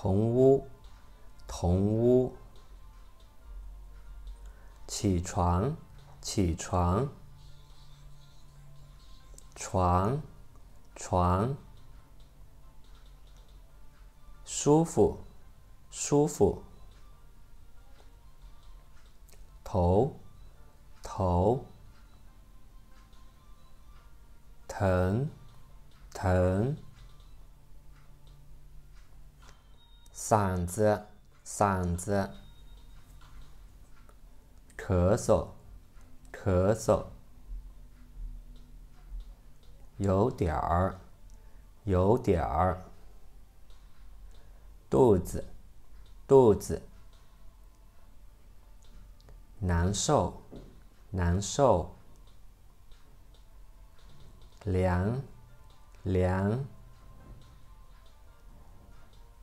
同屋同屋。起床起床。床床。舒服舒服。头头。疼疼。嗓子，嗓子。咳嗽，咳嗽，有点儿，有点儿，肚子，肚子，难受，难受，凉，凉，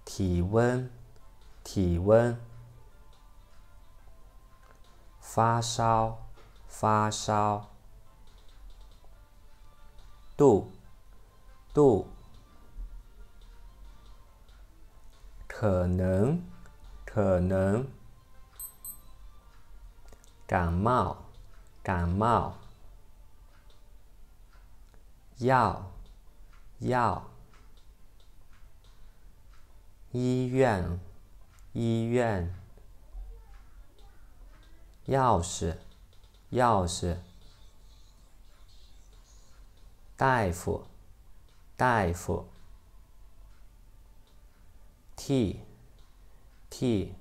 体温，体温。发烧，发烧，度，度，可能，可能，感冒，感冒，要，要，医院，医院。钥匙，钥匙。大夫，大夫。替，替。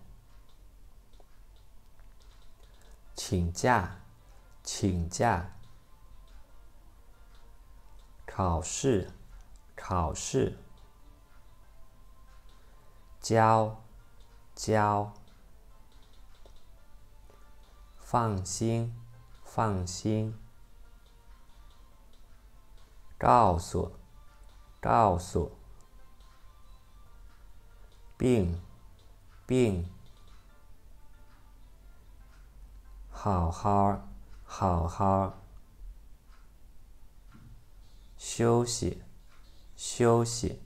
请假，请假。考试，考试。交，交。放心，放心。告诉，告诉。病，病。好好，好好。休息，休息。